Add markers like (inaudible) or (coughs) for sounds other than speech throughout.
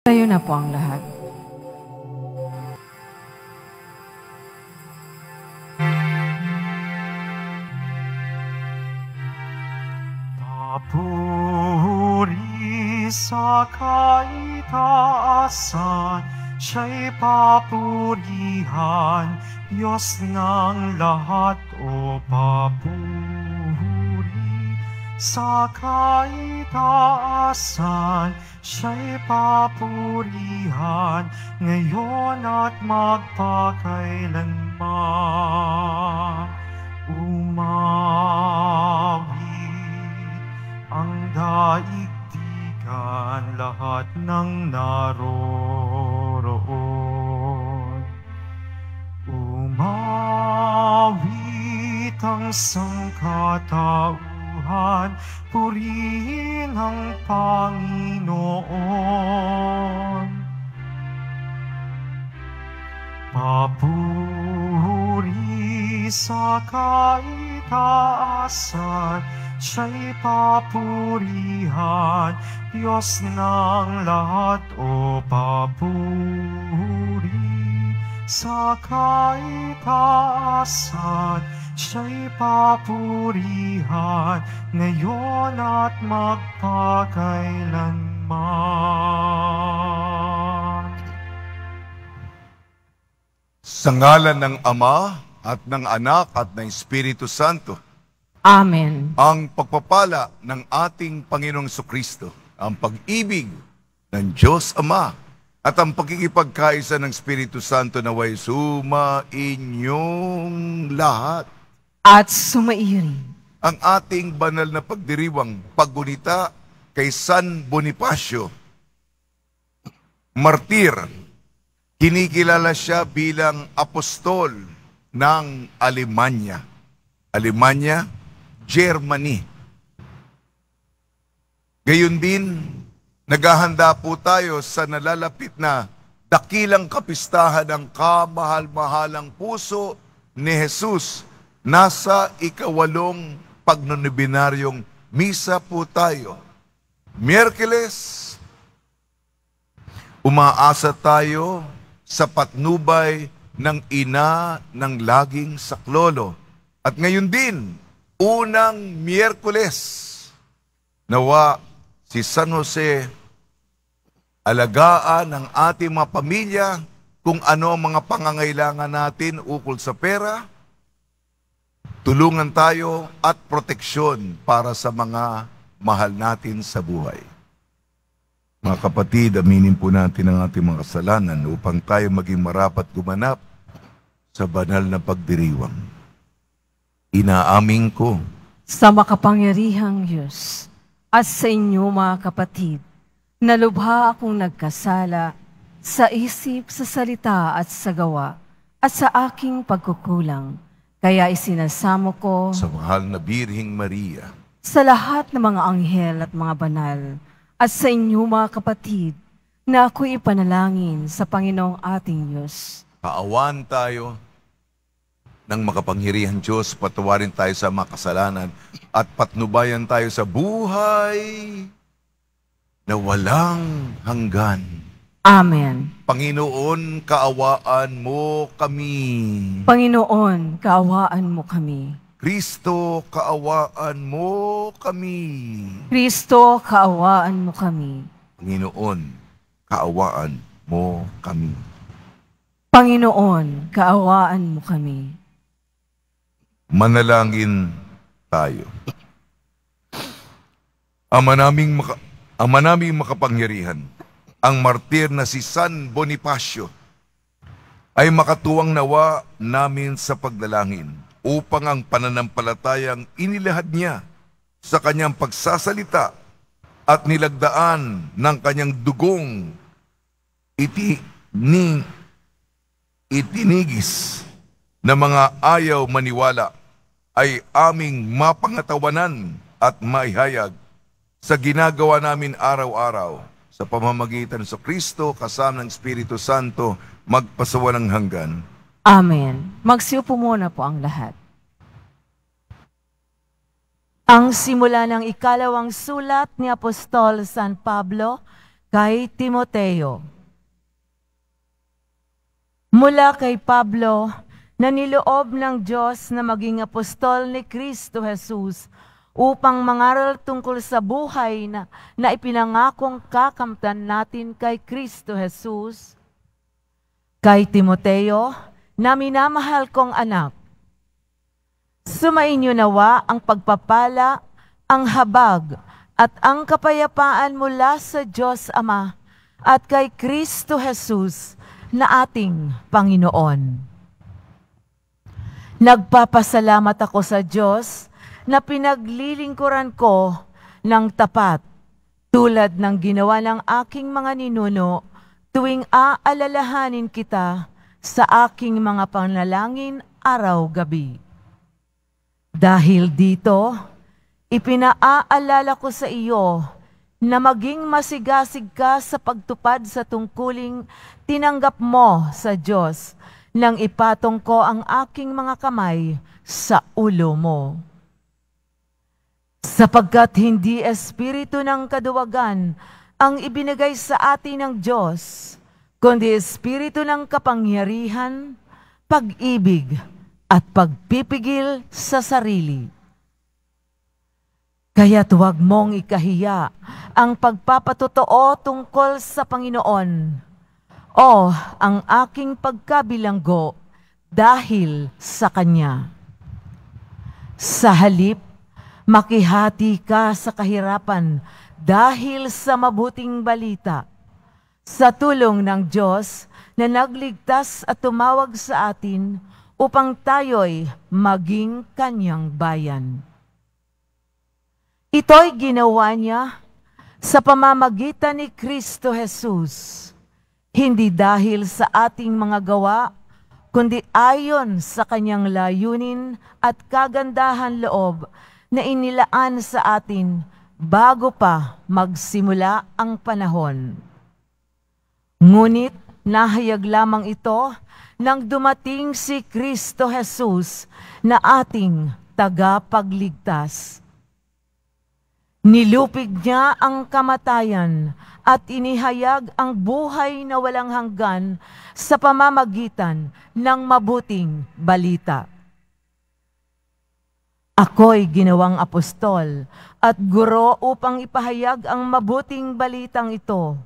Tayo na po ang lahat. Papuri sa kaitaasan, siya'y papurihan, Diyos ng lahat o papuri. Sa kaitaasan, siya'y papurihan, ngayon at magpakailanman. Umawi ang daigdigan, lahat ng naroroon. Umawit ang sangkatauhan, purihin ang Panginoon. Papuri sa kaitaasan, siya'y papurihan, Diyos ng lahat o papuri. Sa kaitaasan, siya'y papurihan, ngayon at magpakailanman. Sa ngalan ng Ama at ng Anak at ng Espiritu Santo, Amen. ang pagpapala ng ating Panginoong Kristo, ang pag-ibig ng Diyos Ama, at ang pagkikipagkaisa ng Espiritu Santo na way sumainyong lahat. At sumairin. Ang ating banal na pagdiriwang paggunita kay San Bonifacio, martir, kinikilala siya bilang apostol ng Alemanya. Alemanya, Germany. Gayon din, naghahanda po tayo sa nalalapit na dakilang kapistahan ng kamahal-mahalang puso ni Jesus. Nasa ikawalong pagnonibinaryong misa po tayo. Miyerkules, umaasa tayo sa patnubay ng ina ng laging saklolo. At ngayon din, unang Miyerkules, nawa si San Jose alagaan ng ating mga pamilya kung ano ang mga pangangailangan natin ukol sa pera, tulungan tayo at proteksyon para sa mga mahal natin sa buhay. Mga kapatid, aminin po natin ang ating mga kasalanan upang tayo maging marapat gumanap sa banal na pagdiriwang. Inaamin ko Sa makapangyarihang Diyos at sa inyo mga kapatid, nalubha akong nagkasala sa isip, sa salita at sa gawa at sa aking pagkukulang. Kaya isinasamo ko sa mahal na Birhing Maria, sa lahat ng mga anghel at mga banal at sa inyo mga kapatid na ako'y ipanalangin sa Panginoong ating Diyos. kaawan tayo ng makapangyarihan Diyos, patawarin tayo sa mga kasalanan at patnubayan tayo sa buhay na walang hanggan. Amen. Panginoon, kaawaan mo kami. Panginoon, kaawaan mo kami. Kristo, kaawaan mo kami. Kristo, kaawaan mo kami. Panginoon, kaawaan mo kami. Panginoon, kaawaan mo kami. Manalangin tayo. Ama naming, maka, ama naming makapangyarihan, ang martir na si San Bonifacio ay makatuwang nawa namin sa pagdalangin upang ang pananampalatayang inilahad niya sa kanyang pagsasalita at nilagdaan ng kanyang dugong iti ni itinigis na mga ayaw maniwala ay aming mapangatawanan at maihayag sa ginagawa namin araw-araw sa pamamagitan sa Kristo kasama ng Espiritu Santo magpasawalang hanggan. Amen. Magsiupo muna po ang lahat. Ang simula ng ikalawang sulat ni Apostol San Pablo Kay Timoteo Mula kay Pablo, na niloob ng Diyos na maging apostol ni Kristo Jesus upang mangaral tungkol sa buhay na, na ipinangakong kakamtan natin kay Kristo Jesus. Kay Timoteo, na minamahal kong anak, sumainyo nawa ang pagpapala, ang habag, at ang kapayapaan mula sa Diyos Ama at kay Kristo Jesus na ating Panginoon. Nagpapasalamat ako sa Diyos na pinaglilingkuran ko ng tapat tulad ng ginawa ng aking mga ninuno tuwing aalalahanin kita sa aking mga panalangin araw-gabi. Dahil dito, ipinaaalala ko sa iyo na maging masigasig ka sa pagtupad sa tungkuling tinanggap mo sa Diyos nang ipatong ko ang aking mga kamay sa ulo mo. Sapagkat hindi espiritu ng kaduwagan ang ibinigay sa atin ng Diyos, kundi espiritu ng kapangyarihan, pag-ibig, at pagpipigil sa sarili. Kaya't huwag mong ikahiya ang pagpapatotoo tungkol sa Panginoon o ang aking pagkabilanggo dahil sa Kanya. Sa halip, makihati ka sa kahirapan dahil sa mabuting balita. Sa tulong ng Diyos na nagligtas at tumawag sa atin upang tayo'y maging Kanyang bayan. Ito'y ginawa niya sa pamamagitan ni Kristo Jesus, hindi dahil sa ating mga gawa, kundi ayon sa kanyang layunin at kagandahan loob na inilaan sa atin bago pa magsimula ang panahon. Ngunit nahayag lamang ito nang dumating si Kristo Jesus na ating tagapagligtas. Nilupig niya ang kamatayan at inihayag ang buhay na walang hanggan sa pamamagitan ng mabuting balita. Ako'y ginawang apostol at guro upang ipahayag ang mabuting balitang ito.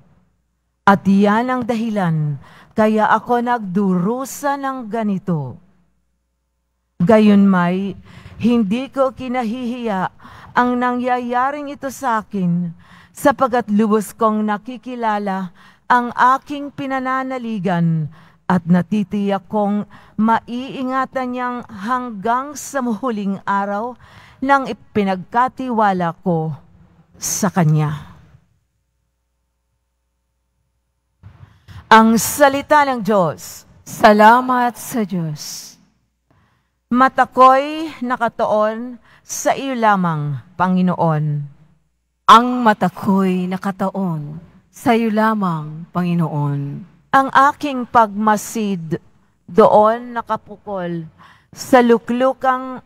At iyan ang dahilan kaya ako nagdurusa ng ganito. Gayon may, hindi ko kinahihiya ang nangyayaring ito sa akin sapagat lubos kong nakikilala ang aking pinananaligan at natitiyak kong maiingatan niyang hanggang sa muhuling araw nang ipinagkatiwala ko sa Kanya. Ang salita ng Diyos. Salamat sa Diyos. Matakoy nakatoon sa iyo lamang, Panginoon. Ang mata ko'y nakataon sa iyo lamang, Panginoon. Ang aking pagmasid doon nakapukol sa luklukang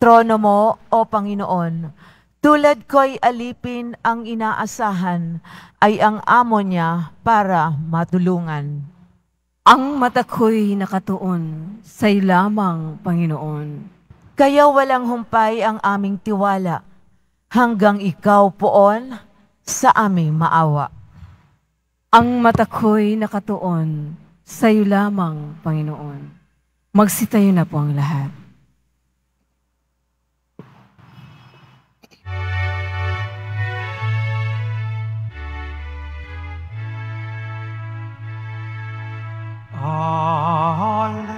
trono mo, O Panginoon. Tulad ko'y alipin ang inaasahan ay ang amo niya para matulungan. Ang mata ko'y nakatuon sa iyo lamang, Panginoon. Kaya walang humpay ang aming tiwala hanggang ikaw poon sa aming maawa. Ang mata ko'y nakatuon sa iyo lamang, Panginoon. Magsitayo na po ang lahat. Alleluia,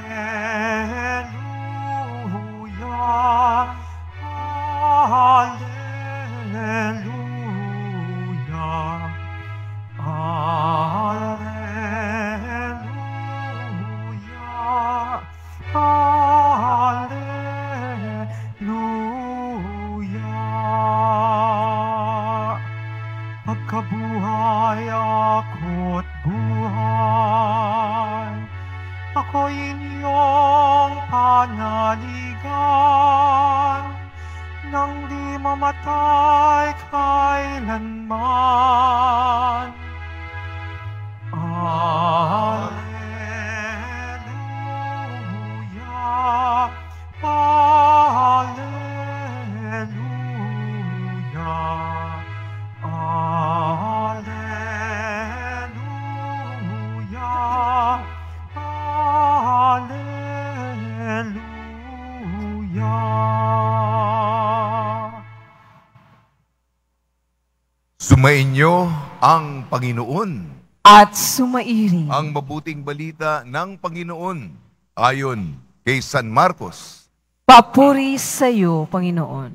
Sumainyo ang Panginoon. At sumairing Ang mabuting balita ng Panginoon ayon kay San Marcos. papuri sa iyo, Panginoon.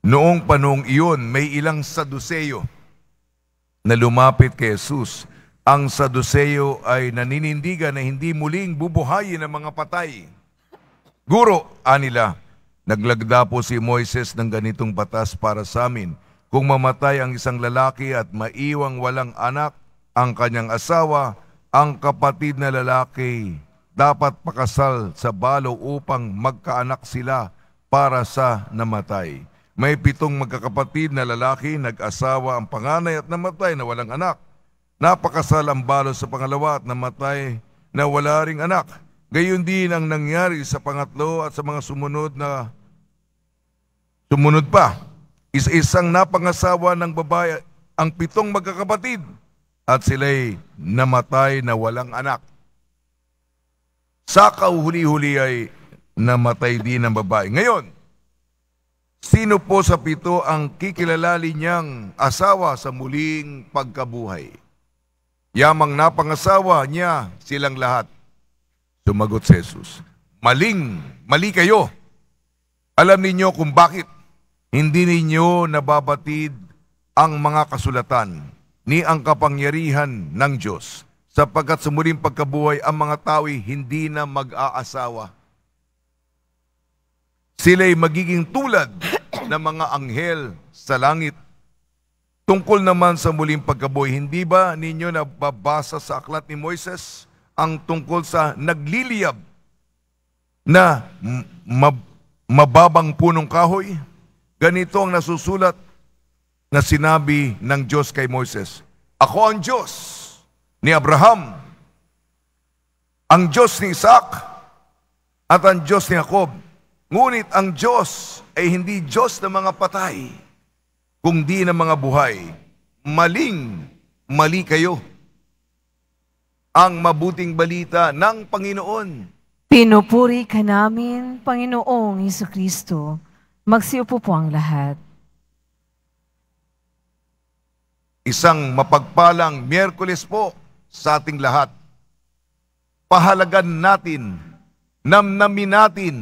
Noong panong iyon, may ilang saduseyo na lumapit kay Jesus. Ang saduseyo ay naninindigan na hindi muling bubuhayin ang mga patay. Guro, anila, naglagda po si Moises ng ganitong batas para sa amin. Kung mamatay ang isang lalaki at maiwang walang anak, ang kanyang asawa, ang kapatid na lalaki, dapat pakasal sa balo upang magkaanak sila para sa namatay. May pitong magkakapatid na lalaki, nag-asawa ang panganay at namatay na walang anak. Napakasal ang balo sa pangalawa at namatay na wala ring anak. Gayon din ang nangyari sa pangatlo at sa mga sumunod na sumunod pa. Isa-isang napangasawa ng babae ang pitong magkakapatid at sila'y namatay na walang anak. Sa kauhuli-huli ay namatay din ang babae. Ngayon, sino po sa pito ang kikilalali niyang asawa sa muling pagkabuhay? Yamang napangasawa niya silang lahat. Sumagot si Jesus, Maling, mali kayo. Alam ninyo kung bakit hindi ninyo nababatid ang mga kasulatan ni ang kapangyarihan ng Diyos sapagkat sa muling pagkabuhay ang mga tao'y hindi na mag-aasawa. Sila'y magiging tulad (coughs) ng mga anghel sa langit. Tungkol naman sa muling pagkabuhay, hindi ba ninyo nababasa sa aklat ni Moises ang tungkol sa nagliliyab na mababang punong kahoy? Ganito ang nasusulat na sinabi ng Diyos kay Moises, Ako ang Diyos ni Abraham, ang Diyos ni Isaac, at ang Diyos ni Jacob. Ngunit ang Diyos ay hindi Diyos ng mga patay, kundi ng mga buhay. Maling, mali kayo. Ang mabuting balita ng Panginoon. Pinupuri ka namin, Panginoong Kristo. Magsiupo po ang lahat. Isang mapagpalang Miyerkules po sa ating lahat. Pahalagan natin, namnamin natin,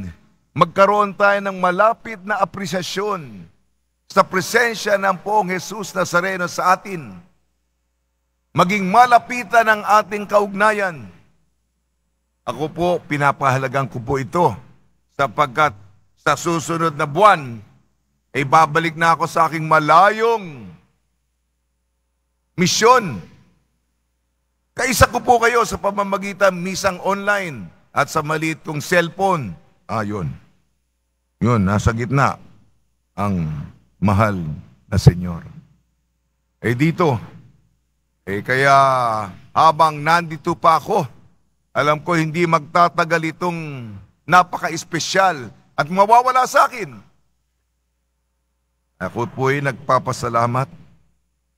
magkaroon tayo ng malapit na apresyasyon sa presensya ng poong Jesus Nazareno sa atin. Maging malapitan ang ating kaugnayan. Ako po, pinapahalagan ko po ito sapagkat sa susunod na buwan, ay babalik na ako sa aking malayong misyon. Kaisa ko po kayo sa pamamagitan misang online at sa maliit kong cellphone. Ah, yun. Yun, nasa gitna ang mahal na Senyor. Eh dito, eh kaya habang nandito pa ako, alam ko hindi magtatagal itong napaka-espesyal at mawawala sa akin. Ako po'y nagpapasalamat.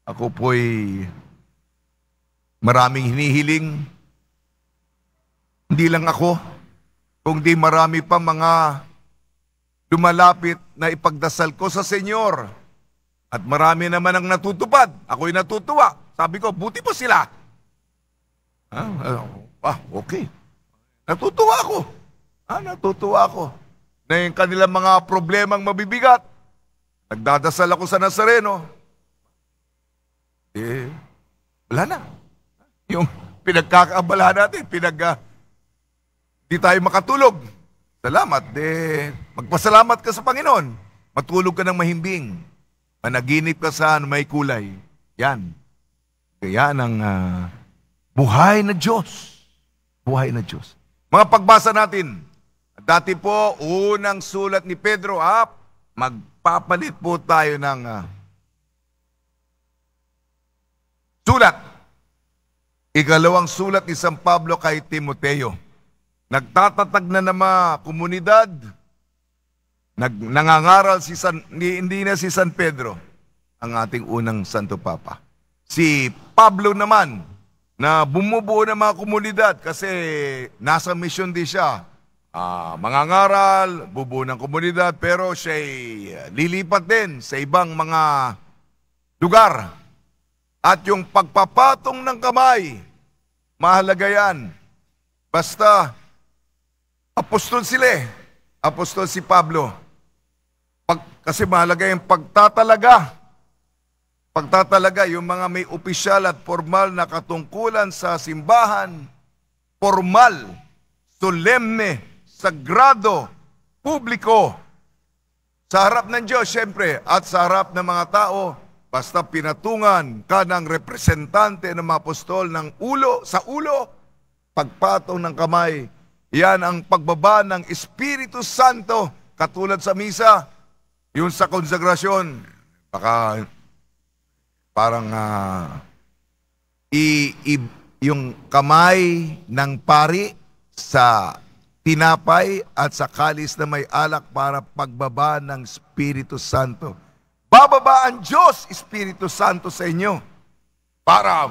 Ako po'y maraming hinihiling. Hindi lang ako, kundi marami pa mga lumalapit na ipagdasal ko sa Senyor. At marami naman ang natutupad. Ako'y natutuwa. Sabi ko, buti pa sila. Ah, ah, okay. Natutuwa ako. Ah, natutuwa ako. Na yung kanilang mga problemang mabibigat. Nagdadasal ako sa Nazareno. Eh, wala na. Yung pinagkakaabala natin, pinag... Uh, di tayo makatulog. Salamat. Eh, magpasalamat ka sa Panginoon. Matulog ka ng mahimbing. Managinip ka sa may kulay. Yan. Kaya ang uh, buhay na Diyos. Buhay na Diyos. Mga pagbasa natin. Dati po, unang sulat ni Pedro, ah, magpapalit po tayo ng uh, sulat. Ikalawang sulat ni San Pablo kay Timoteo. Nagtatatag na mga komunidad, nag, nangangaral si San, hindi na si San Pedro, ang ating unang Santo Papa. Si Pablo naman, na bumubuo ng mga komunidad kasi nasa mission din siya. Uh, mangangaral, bubuo ng komunidad, pero siya lilipat din sa ibang mga lugar. At yung pagpapatong ng kamay, mahalaga yan. Basta, apostol sila eh. Apostol si Pablo. Pag, kasi mahalaga yung pagtatalaga. Pagtatalaga, yung mga may opisyal at formal na katungkulan sa simbahan, formal, solemne, sagrado, publiko, sa harap ng Diyos, siyempre, at sa harap ng mga tao, basta pinatungan ka ng representante ng mga apostol ng ulo, sa ulo, pagpatong ng kamay, yan ang pagbaba ng Espiritu Santo, katulad sa misa, yung sa konsagrasyon, baka parang uh, i, i, yung kamay ng pari sa tinapay at sa kalis na may alak para pagbaba ng Espiritu Santo. Bababa ang Diyos, Espiritu Santo sa inyo. Para,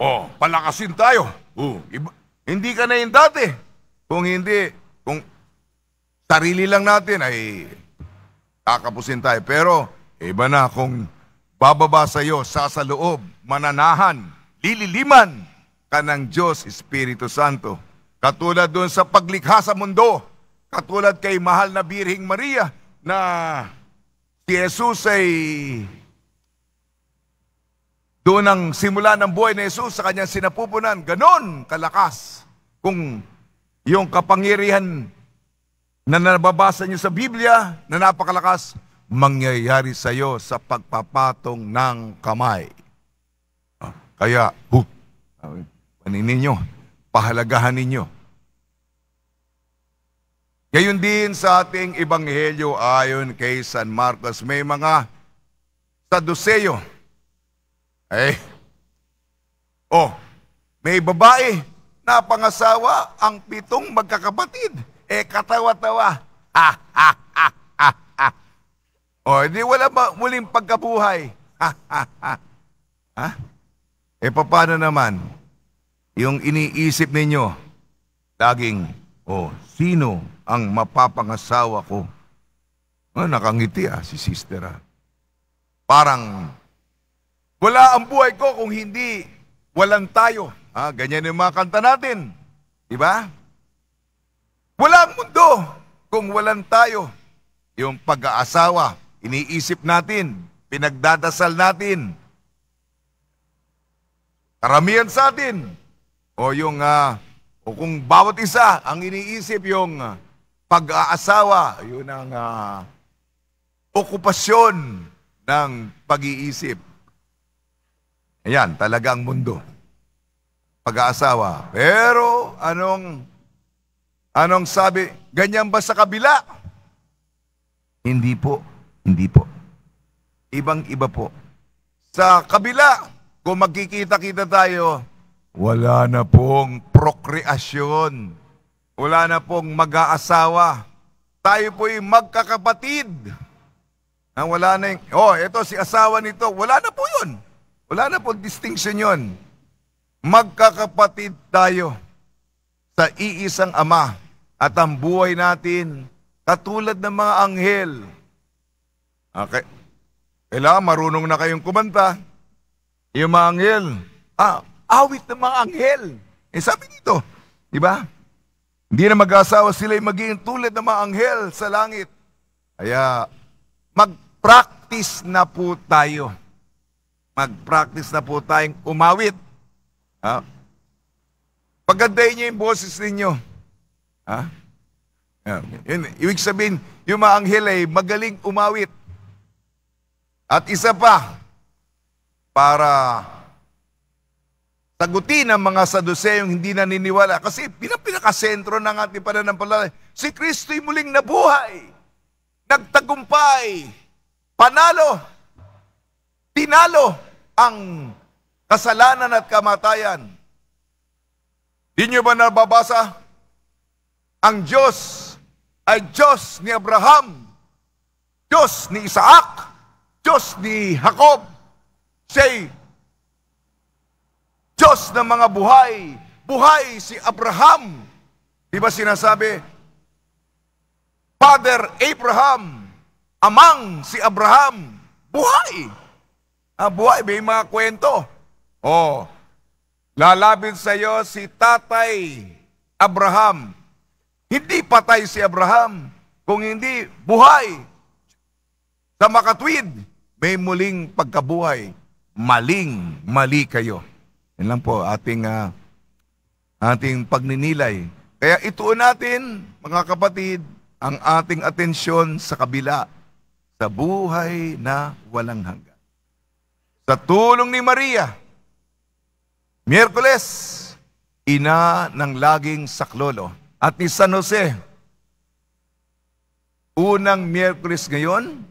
oh, palakasin tayo. Oh, iba, hindi ka na yung dati. Kung hindi, kung sarili lang natin ay kakapusin tayo. Pero, iba na kung bababa sa iyo, sa sa loob, mananahan, lililiman ka ng Diyos, Espiritu Santo Katulad doon sa paglikha sa mundo, katulad kay mahal na Birhing Maria na si Jesus ay doon ang simula ng buhay ni Jesus sa kanyang sinapupunan. Ganon kalakas kung yung kapangyarihan na nababasa niyo sa Biblia na napakalakas, mangyayari sa iyo sa pagpapatong ng kamay. Ah, kaya, huh, paninin nyo, pahalagahan ninyo. Ngayon din sa ating ebanghelyo ayon kay San Marcos, may mga saduseyo. Eh, oh, may babae na pangasawa ang pitong magkakapatid. Eh, katawa-tawa. Ha, ha, ha, ha, ha. O, hindi wala ba muling pagkabuhay? Ha, ha, ha. Ha? Eh, paano naman? Yung iniisip ninyo, laging, oh, sino ang mapapangasawa ko? Oh, nakangiti ah, si sister ah. Parang, wala ang buhay ko kung hindi walang tayo. Ah, ganyan yung mga kanta natin. Di ba? Wala ang mundo kung walang tayo. Yung pag-aasawa, iniisip natin, pinagdadasal natin. Karamihan sa atin, o yung, uh, o kung bawat isa ang iniisip yung uh, pag-aasawa, yun ang uh, okupasyon ng pag-iisip. Ayan, talagang mundo. Pag-aasawa. Pero anong anong sabi? Ganyan ba sa kabila? Hindi po. Hindi po. Ibang-iba po. Sa kabila, kung magkikita-kita tayo, wala na pong prokreasyon. Wala na pong mag-aasawa. Tayo po'y magkakapatid. Ang wala na yung, oh, ito si asawa nito. Wala na po yun. Wala na pong distinction yun. Magkakapatid tayo sa iisang ama at ang buhay natin katulad ng mga anghel. Okay. Kailangan marunong na kayong kumanta. Yung mga anghel, ah, awit ng mga anghel. Eh sabi dito, di ba? Hindi na mag-asawa sila ay magiging tulad ng mga anghel sa langit. Kaya mag-practice na po tayo. Mag-practice na po tayong umawit. Ha? Pagandahin niyo yung boses ninyo. Ha? Yun, ibig sabihin, yung mga anghel ay magaling umawit. At isa pa, para Sagutin ang mga Saduseyong hindi naniniwala kasi pinapinakasentro ng ating pananampalataya. Si Kristo'y muling nabuhay, nagtagumpay, panalo, tinalo ang kasalanan at kamatayan. Di nyo ba nababasa? Ang Diyos ay Diyos ni Abraham, Diyos ni Isaac, Diyos ni Jacob. Siya'y Diyos ng mga buhay. Buhay si Abraham. Di ba sinasabi, Father Abraham, amang si Abraham, buhay. Ah, buhay, may mga kwento. Oh, lalapit sa iyo si Tatay Abraham. Hindi patay si Abraham, kung hindi buhay. Sa makatwid, may muling pagkabuhay. Maling, mali kayo. Yan lang po ating ah, ating pagninilay. Kaya ituon natin, mga kapatid, ang ating atensyon sa kabila, sa buhay na walang hanggan. Sa tulong ni Maria, Miyerkules, ina ng laging saklolo. At ni San Jose, unang Miyerkules ngayon,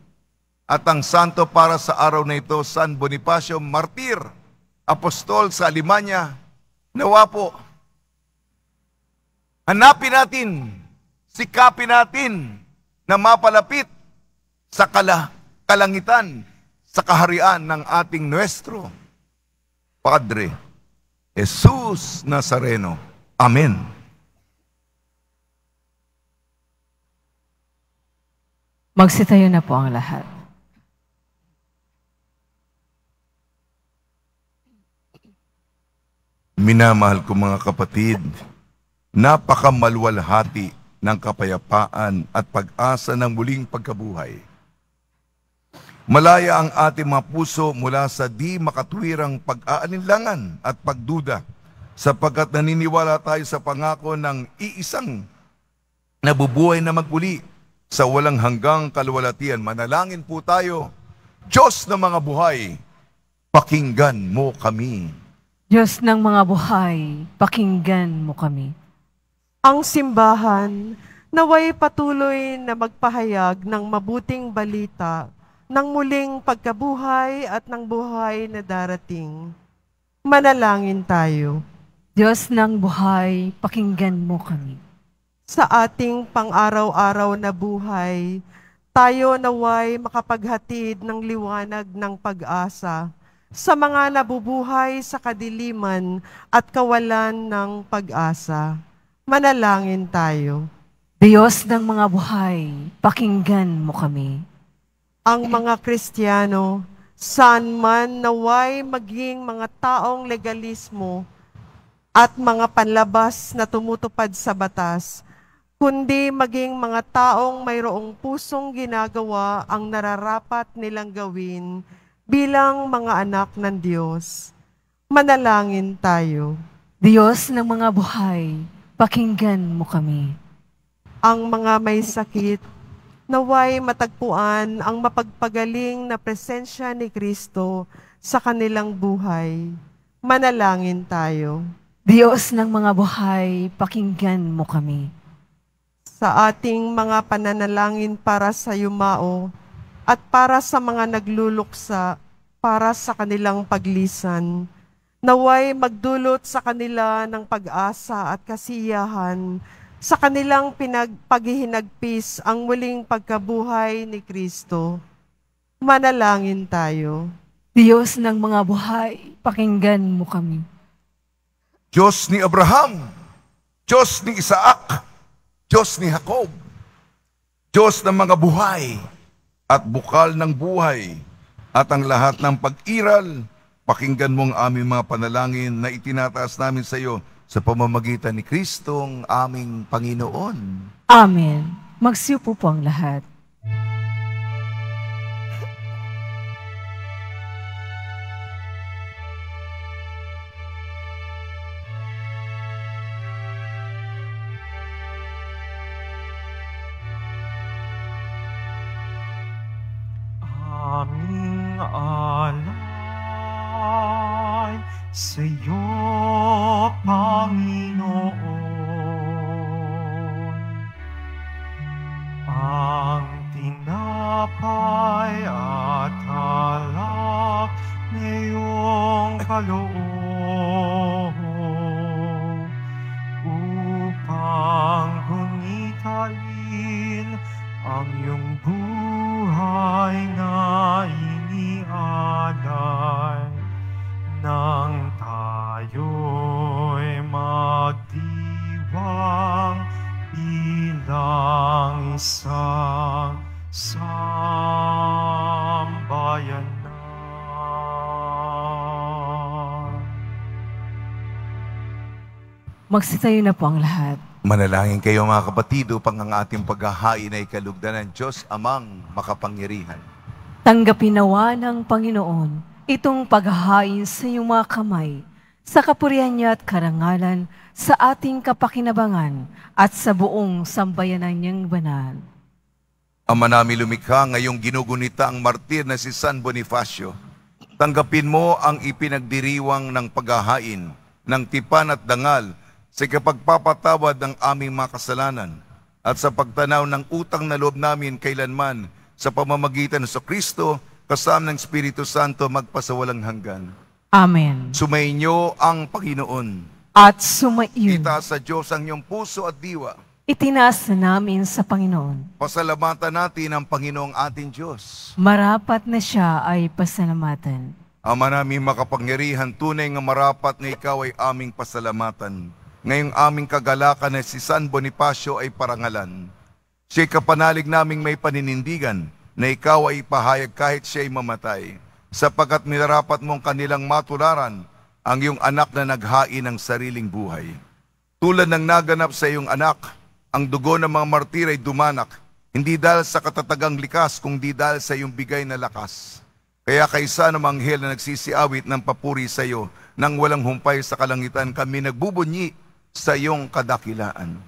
at ang santo para sa araw na ito, San Bonifacio Martir, apostol sa Alemanya, nawa po, hanapin natin, sikapin natin na mapalapit sa kala, kalangitan, sa kaharian ng ating nuestro, Padre, Jesus Nazareno. Amen. Magsitayo na po ang lahat. Minamahal ko mga kapatid, napakamalwalhati ng kapayapaan at pag-asa ng muling pagkabuhay. Malaya ang ating mga puso mula sa di makatwirang pag-aalinlangan at pagduda sapagkat naniniwala tayo sa pangako ng iisang nabubuhay na magmuli sa walang hanggang kalwalatian. Manalangin po tayo, Diyos ng mga buhay, pakinggan mo kami. Diyos ng mga buhay, pakinggan mo kami. ang simbahan naway patuloy na magpahayag ng mabuting balita ng muling pagkabuhay at ng buhay na darating. Manalangin tayo. Diyos ng buhay, pakinggan mo kami. Sa ating pang-araw-araw na buhay, tayo naway makapaghatid ng liwanag ng pag-asa sa mga nabubuhay sa kadiliman at kawalan ng pag-asa. Manalangin tayo. Diyos ng mga buhay, pakinggan mo kami. ang mga Kristiyano, saan man naway maging mga taong legalismo at mga panlabas na tumutupad sa batas, kundi maging mga taong mayroong pusong ginagawa ang nararapat nilang gawin bilang mga anak ng Diyos. Manalangin tayo. Diyos ng mga buhay, pakinggan mo kami. ang mga may sakit, naway matagpuan ang mapagpagaling na presensya ni Kristo sa kanilang buhay. Manalangin tayo. Diyos ng mga buhay, pakinggan mo kami. Sa ating mga pananalangin para sa yumao at para sa mga nagluluksa para sa kanilang paglisan, naway magdulot sa kanila ng pag-asa at kasiyahan sa kanilang pinagpaghihinagpis ang muling pagkabuhay ni Kristo. Manalangin tayo. Diyos ng mga buhay, pakinggan mo kami. Diyos ni Abraham, Diyos ni Isaac, Diyos ni Jacob, Diyos ng mga buhay at bukal ng buhay at ang lahat ng pag-iral, pakinggan mo ang aming mga panalangin na itinataas namin sa iyo sa pamamagitan ni Kristong aming Panginoon. Amen. Magsiupo po ang lahat. Senhor. Magsitayo na po ang lahat. Manalangin kayo mga kapatid upang ang ating paghahain ay kalugdan ng Diyos amang makapangyarihan. Tanggapin nawa ng Panginoon itong paghahain sa iyong mga kamay, sa kapurihan niya at karangalan, sa ating kapakinabangan at sa buong sambayanan niyang banal. Ama namin lumikha ngayong ginugunita ang martir na si San Bonifacio. Tanggapin mo ang ipinagdiriwang ng paghahain ng tipan at dangal sa kapagpapatawad ng aming mga kasalanan at sa pagtanaw ng utang na loob namin kailanman sa pamamagitan sa Kristo kasama ng Espiritu Santo magpasawalang hanggan. Amen. Sumainyo ang Panginoon. At sumaiyon, Itaas sa Diyos ang iyong puso at diwa. itinaas na namin sa Panginoon. Pasalamatan natin ang Panginoong ating Diyos. Marapat na siya ay pasalamatan. Ama namin makapangyarihan, tunay nga marapat na ikaw ay aming pasalamatan. Ngayong aming kagalakan na si San Bonifacio ay parangalan. Siya'y kapanalig naming may paninindigan na ikaw ay ipahayag kahit siya'y mamatay. Sapagkat minarapat mong kanilang matularan ang iyong anak na naghain ng sariling buhay. Tulad ng naganap sa iyong anak, ang dugo ng mga martir ay dumanak, hindi dahil sa katatagang likas, kundi dahil sa iyong bigay na lakas. Kaya kaisa ng anghel na nagsisiawit ng papuri sa iyo, nang walang humpay sa kalangitan, kami nagbubunyi sa iyong kadakilaan.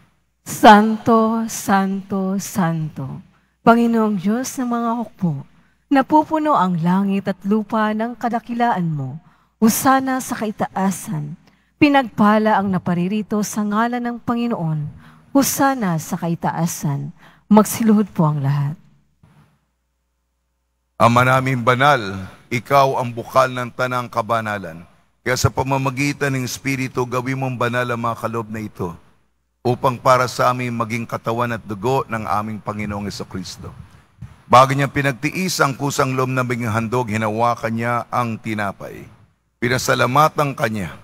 Santo, Santo, Santo, Panginoong Diyos ng mga hukbo, napupuno ang langit at lupa ng kadakilaan mo, usana sa kaitaasan, pinagpala ang naparirito sa ngalan ng Panginoon, usana sa kaitaasan, magsiluhod po ang lahat. Ama namin banal, ikaw ang bukal ng tanang kabanalan. Kaya sa pamamagitan ng Espiritu, gawin mong banal ang mga kalob na ito upang para sa amin maging katawan at dugo ng aming Panginoong Kristo. Bago niya pinagtiis ang kusang loob na biging handog, hinawakan niya ang tinapay. Pinasalamatan kanya.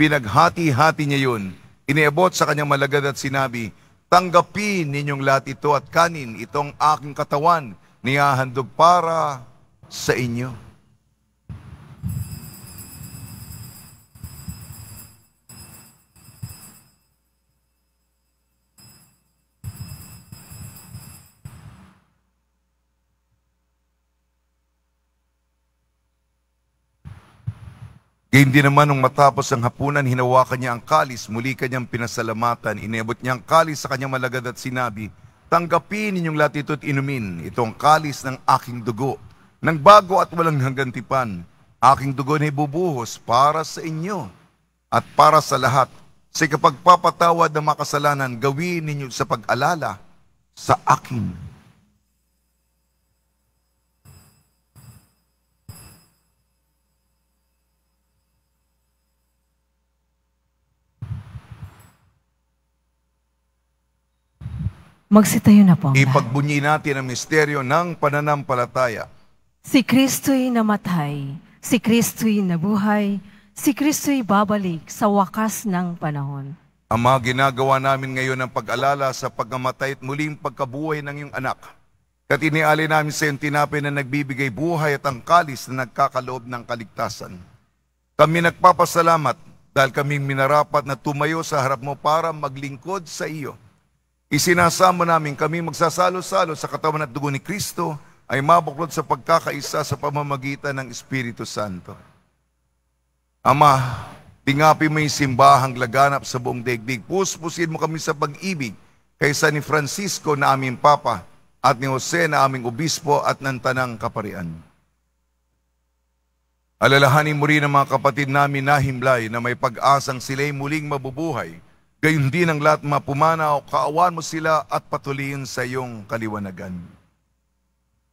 Pinaghati-hati niya yun. Iniabot sa kanyang malagad at sinabi, Tanggapin ninyong lahat ito at kanin itong aking katawan, niyahandog para sa inyo. Gayun din naman nung matapos ang hapunan, hinawakan niya ang kalis, muli kanyang pinasalamatan, inebot niya ang kalis sa kanyang malagad at sinabi, Tanggapin ninyong lahat ito at inumin, ito ang kalis ng aking dugo, ng bago at walang hanggan tipan. Aking dugo na ibubuhos para sa inyo at para sa lahat. Sa kapagpapatawad ng makasalanan, gawin ninyo sa pag-alala sa akin. Magsitayo na po ang lahat. Ipagbunyi natin ang misteryo ng pananampalataya. Si Kristo'y namatay, si Kristo'y nabuhay, si Kristo'y babalik sa wakas ng panahon. Ama, ginagawa namin ngayon ang pag-alala sa pagkamatay at muling pagkabuhay ng iyong anak. At iniali namin sa iyong tinapay na nagbibigay buhay at ang kalis na nagkakaloob ng kaligtasan. Kami nagpapasalamat dahil kaming minarapat na tumayo sa harap mo para maglingkod sa iyo. Isinasama namin kami magsasalo-salo sa katawan at dugo ni Kristo ay mabuklod sa pagkakaisa sa pamamagitan ng Espiritu Santo. Ama, tingapi mo yung simbahang laganap sa buong daigdig. Puspusin mo kami sa pag-ibig kaysa ni Francisco na aming Papa at ni Jose na aming Obispo at ng Tanang Kaparian. Alalahanin mo rin ang mga kapatid namin na himlay na may pag-asang sila'y muling mabubuhay Gayun din ang lahat mapumanaw, kaawan mo sila at patuloyin sa iyong kaliwanagan.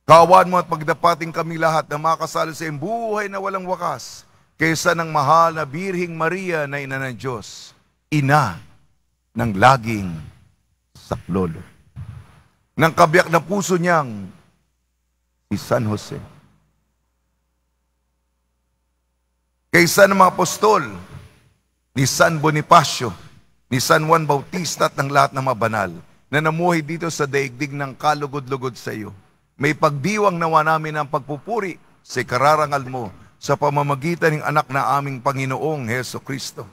Kaawan mo at pagdapating kami lahat na makasalo sa iyong buhay na walang wakas, kaysa ng mahal na Birhing Maria na ina ng Diyos, ina ng laging saklolo. Ng kabiyak na puso niyang si San Jose. Kaysa ng mga apostol ni San Bonifacio, ni San Juan Bautista at ng lahat ng mabanal na namuhay dito sa daigdig ng kalugod-lugod sa iyo. May pagdiwang nawa namin ang pagpupuri sa kararangal mo sa pamamagitan ng anak na aming Panginoong Heso Kristo.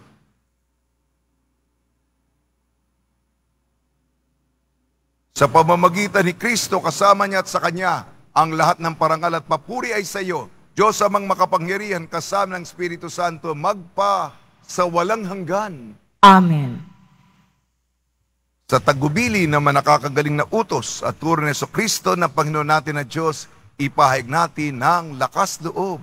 Sa pamamagitan ni Kristo kasama niya at sa Kanya, ang lahat ng parangal at papuri ay sa iyo. Diyos amang makapangyarihan kasama ng Espiritu Santo magpa sa walang hanggan Amen. Sa tagubili naman nakakagaling na utos at turo ni Yeso Kristo na Panginoon natin na Diyos, ipahayag natin ng lakas loob.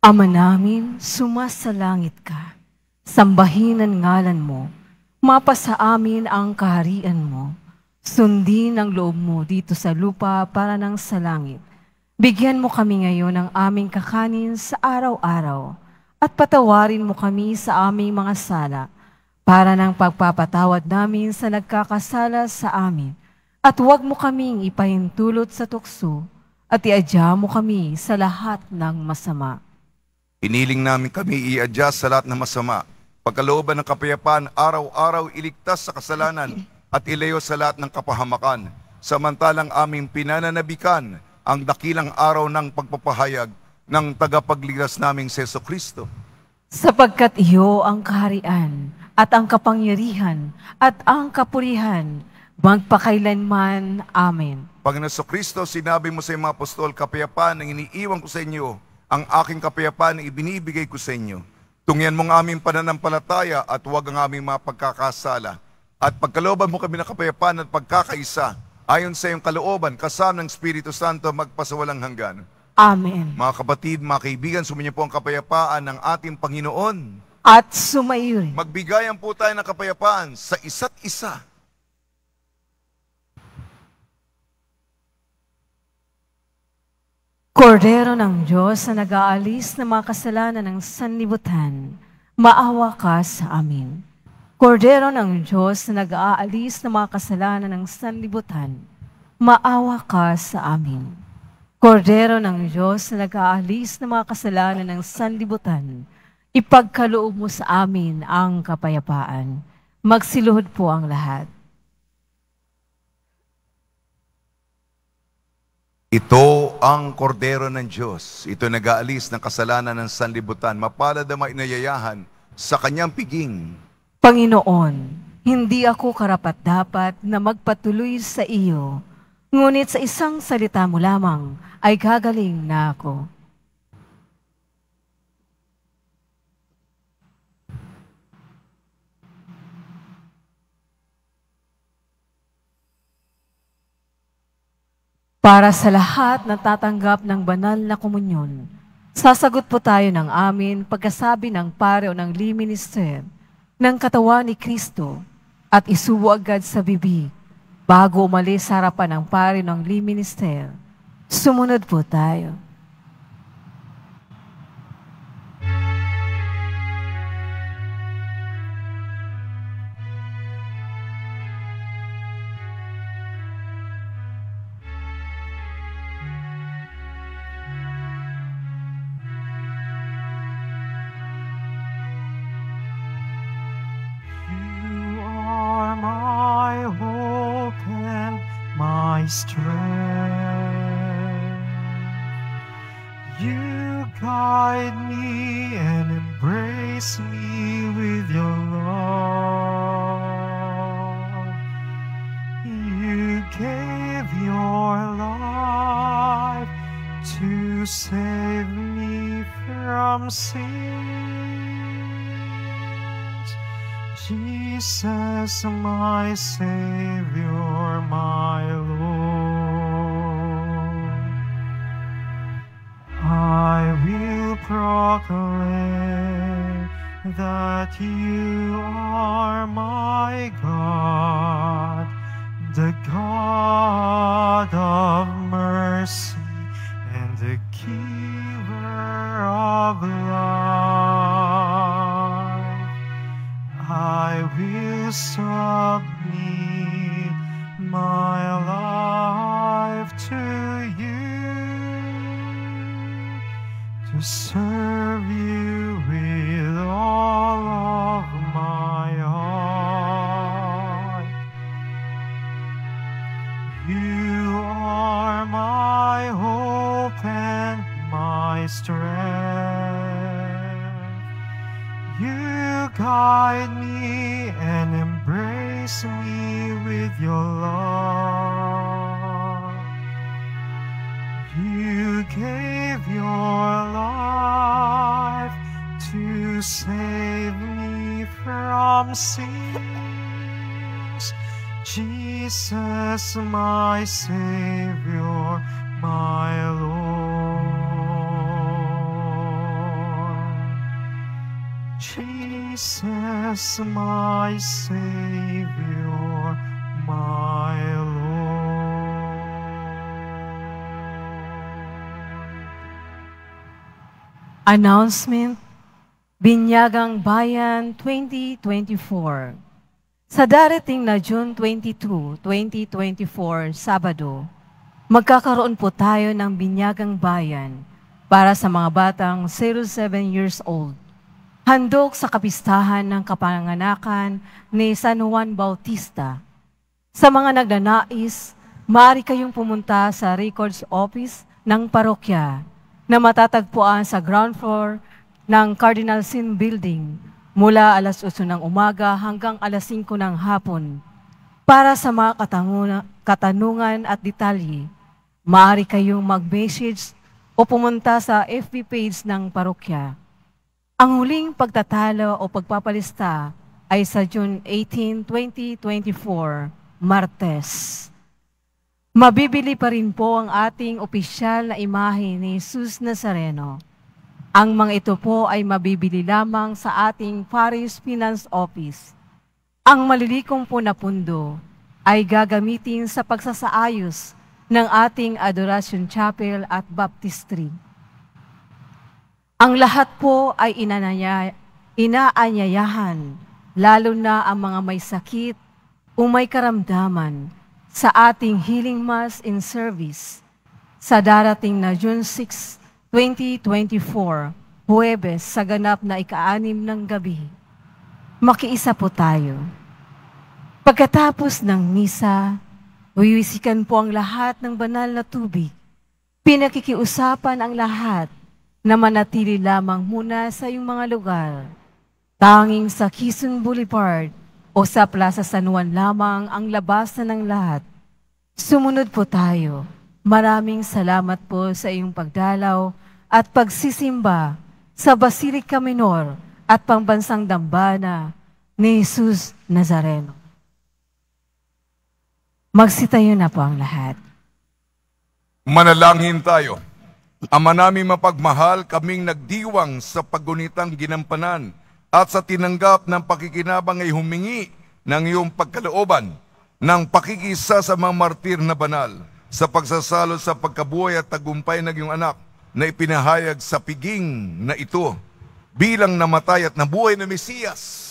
Ama namin, sumasalangit ka. Sambahin ang ngalan mo. Mapasa amin ang kaharian mo. Sundin ang loob mo dito sa lupa para ng sa langit. Bigyan mo kami ngayon ng aming kakanin sa araw-araw at patawarin mo kami sa aming mga sala para ng pagpapatawad namin sa nagkakasala sa amin. At huwag mo kaming ipahintulot sa tukso at iadya mo kami sa lahat ng masama. Iniling namin kami i-adjust sa lahat ng masama. Pagkalooban ng kapayapaan, araw-araw iligtas sa kasalanan at ilayo sa lahat ng kapahamakan. Samantalang aming pinananabikan ang dakilang araw ng pagpapahayag ng tagapagligtas naming Seso Kristo. Sapagkat iyo ang kaharian at ang kapangyarihan at ang kapurihan magpakailanman. Amen. Panginoon sa Kristo, sinabi mo sa mga apostol, kapayapaan ang iniiwan ko sa inyo, ang aking kapayapaan ang ibinibigay ko sa inyo. Tungyan mo ang aming pananampalataya at huwag ang aming mga pagkakasala. At pagkalooban mo kami ng kapayapaan at pagkakaisa, ayon sa iyong kalooban, kasama ng Espiritu Santo magpasawalang hanggan. Amen. Mga kapatid, mga kaibigan, sumunyo po ang kapayapaan ng ating Panginoon. At sumayo rin. Magbigayan po tayo ng kapayapaan sa isa't isa. Kordero ng Diyos na nag-aalis ng mga kasalanan ng sanlibutan, maawa ka sa amin. Kordero ng Diyos na nag-aalis ng mga kasalanan ng sanlibutan, maawa ka sa amin. Kordero ng Diyos na nag-aalis ng mga kasalanan ng sanlibutan, ipagkaloob mo sa amin ang kapayapaan. Magsiluhod po ang lahat. Ito ang kordero ng Diyos. Ito nag-aalis ng kasalanan ng sanlibutan. Mapalad ang mainayayahan sa kanyang piging. Panginoon, hindi ako karapat-dapat na magpatuloy sa iyo, ngunit sa isang salita mo lamang ay gagaling na ako. Para sa lahat na tatanggap ng banal na komunyon, sasagot po tayo ng amin pagkasabi ng pare o ng liminister ng katawan ni Kristo at isubo agad sa bibig bago umalis sa harapan ng pare ng liminister. Sumunod po tayo. Strength. You guide me and embrace me with your love. You gave your life to save me from sin. Jesus, my Savior, my Lord. I will proclaim that you are my God, the God of mercy and the giver of life. I will submit my life to to serve you with all of my heart. You are my hope and my strength. You guide me and embrace embrace me with your love. Jesus, my Savior, my Lord. Jesus, my Savior, my Lord. Announcement, Binyagang Bayan 2024. Sa darating na June 22, 2024, Sabado, magkakaroon po tayo ng Binyagang Bayan para sa mga batang 07 years old. Handog sa kapistahan ng kapanganakan ni San Juan Bautista. Sa mga nagnanais, maaari kayong pumunta sa records office ng parokya na matatagpuan sa ground floor ng Cardinal Sin Building mula alas 8 ng umaga hanggang alas 5 ng hapon. Para sa mga katanungan at detalye, maaari kayong mag-message o pumunta sa FB page ng parokya. Ang huling pagtatalo o pagpapalista ay sa June 18, 2024, Martes. Mabibili pa rin po ang ating opisyal na imahe ni Jesus Nazareno. Ang mga ito po ay mabibili lamang sa ating Paris Finance Office. Ang malilikong po na pundo ay gagamitin sa pagsasaayos ng ating Adoration Chapel at Baptistry. Ang lahat po ay inanaya, inaanyayahan, lalo na ang mga may sakit o may karamdaman sa ating Healing Mass in Service sa darating na June 6, 2024, Huwebes sa ganap na ikaanim ng gabi. Makiisa po tayo. Pagkatapos ng misa, wiwisikan po ang lahat ng banal na tubig. Pinakikiusapan ang lahat na manatili lamang muna sa iyong mga lugar. Tanging sa Quezon Boulevard o sa Plaza San Juan lamang ang labasan ng lahat. Sumunod po tayo. Maraming salamat po sa iyong pagdalaw at pagsisimba sa Basilica Minor at Pambansang Dambana ni Jesus Nazareno. Magsitayo na po ang lahat. Manalangin tayo. Ama namin mapagmahal, kaming nagdiwang sa pagunitang ginampanan at sa tinanggap ng pakikinabang ay humingi ng iyong pagkalooban ng pakikisa sa mga martir na banal sa pagsasalo sa pagkabuhay at tagumpay ng iyong anak na ipinahayag sa piging na ito bilang namatay at nabuhay na Mesiyas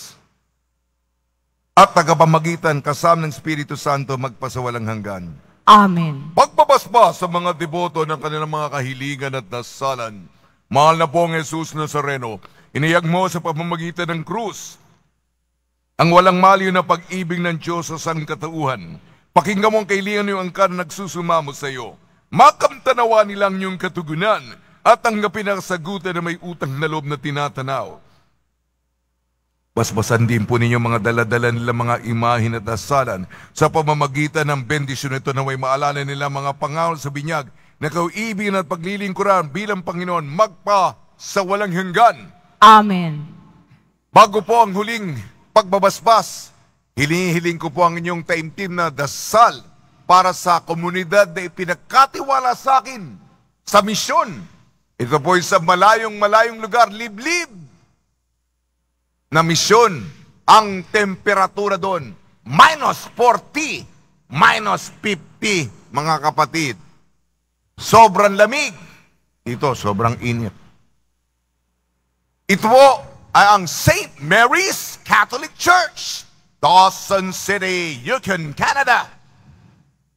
at tagapamagitan kasama ng Espiritu Santo magpasawalang hanggan. Amen. Pagbabasba sa mga deboto ng kanilang mga kahiligan at dasalan, mahal na pong Jesus Nazareno, iniyag mo sa pamamagitan ng krus ang walang maliw na pag-ibig ng Diyos sa sangkatauhan. Pakinggan mo ang kailangan yung angkan na nagsusumamo sa iyo. Makamtanawa nilang yung katugunan at tanggapin ang sagutan na may utang na loob na tinatanaw. Basbasan din po ninyo mga daladala nila mga imahin at dasalan sa pamamagitan ng bendisyon nito na may maalala nila mga pangawal sa binyag na kauibigin at paglilingkuran bilang Panginoon magpa sa walang hanggan. Amen. Bago po ang huling pagbabasbas, hinihiling ko po ang inyong taimtim na dasal para sa komunidad na ipinagkatiwala sa akin sa misyon. Ito po sa malayong malayong lugar, liblib na misyon, ang temperatura doon, minus 40, minus 50, mga kapatid. Sobrang lamig. Ito, sobrang init. Ito po ay ang St. Mary's Catholic Church, Dawson City, Yukon, Canada.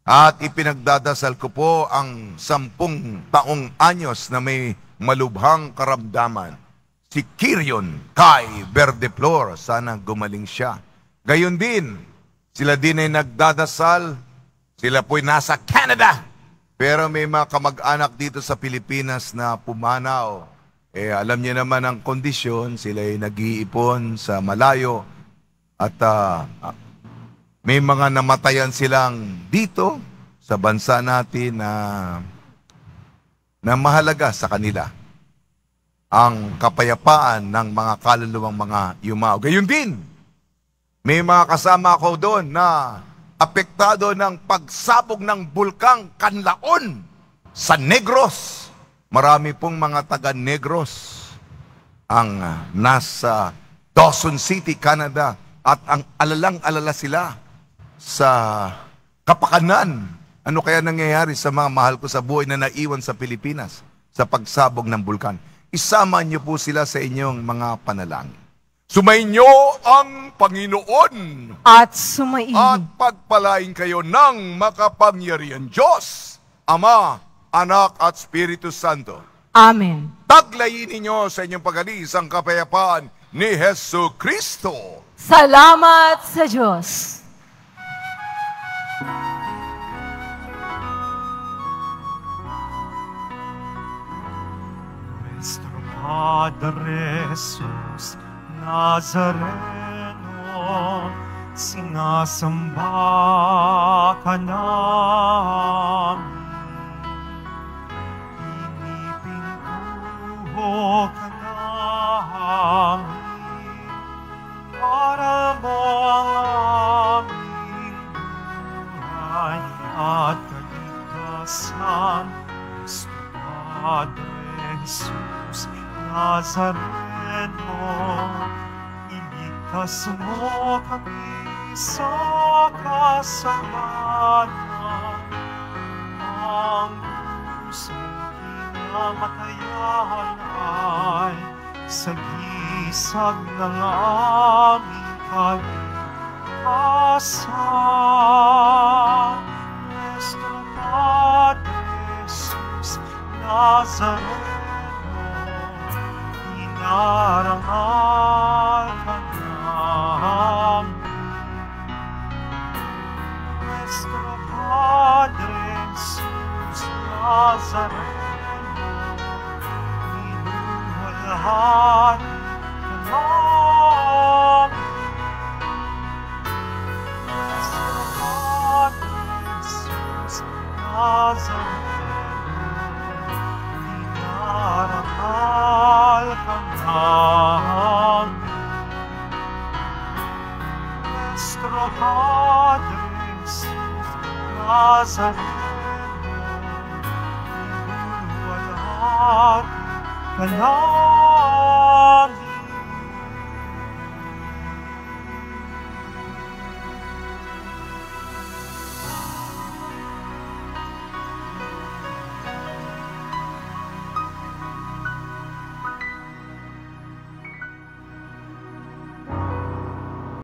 At ipinagdadasal ko po ang sampung taong anyos na may malubhang karamdaman si Kirion Kai Verdeflor. Sana gumaling siya. Gayon din, sila din ay nagdadasal. Sila po'y nasa Canada. Pero may mga kamag-anak dito sa Pilipinas na pumanaw. Eh, alam niyo naman ang kondisyon. Sila ay nag-iipon sa malayo. At uh, May mga namatayan silang dito sa bansa natin na na mahalaga sa kanila ang kapayapaan ng mga kaluluwang mga yumao. Gayun din, may mga kasama ako doon na apektado ng pagsabog ng bulkang Kanlaon sa Negros. Marami pong mga taga Negros ang ah, nasa Dawson City, Canada at ang alalang-alala sila sa kapakanan. Ano kaya nangyayari sa mga mahal ko sa buhay na naiwan sa Pilipinas sa pagsabog ng bulkan? Isama niyo po sila sa inyong mga panalangin. Sumainyo ang Panginoon At sumainig. at pagpalain kayo ng makapangyarihan Diyos, Ama, Anak at Espiritu Santo. Amen. Taglayin ninyo sa inyong pagalis ang kapayapaan ni Heso Kristo. Salamat sa Diyos. Nuestro Padre Jesus Nazareno, sinasamba ka namin. Pinipintuho ka namin para mo ang aming buhay at kaligtasan. Cristo Padre Jesus Nazareno, iligtas mo kami sa kasalanan. Ang pusong kinamatayan ay sa gisag ng aming kaligtasan. Nuestro Padre Jesus Nazareno, inarangal ka namin. Nuestro Padre Jesus Nazareno, inuwalhati ka namin. Nuestro Padre Jesus Nazareno, inarangal ka namin. Nuestro Padre Jesus Nazareno, inuwalhati when on